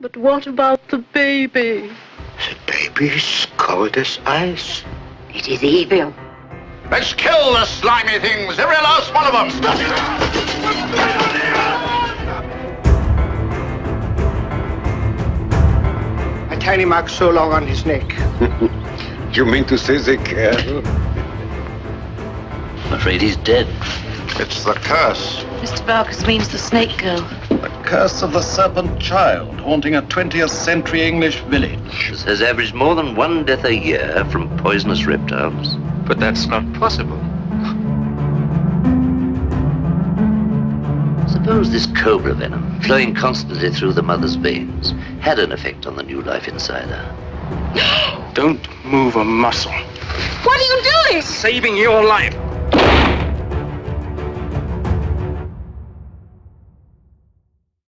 But what about the baby? The baby's cold as ice. It is evil. Let's kill the slimy things, every last one of them. A tiny mark so long on his neck. You mean to say they care? I'm afraid he's dead. It's the curse. Mr. Barkers means the snake girl. The curse of the serpent child haunting a 20th century English village. This has averaged more than one death a year from poisonous reptiles. But that's not possible. Suppose this cobra venom, flowing constantly through the mother's veins, had an effect on the new life inside her. Don't move a muscle. What are you doing? Saving your life.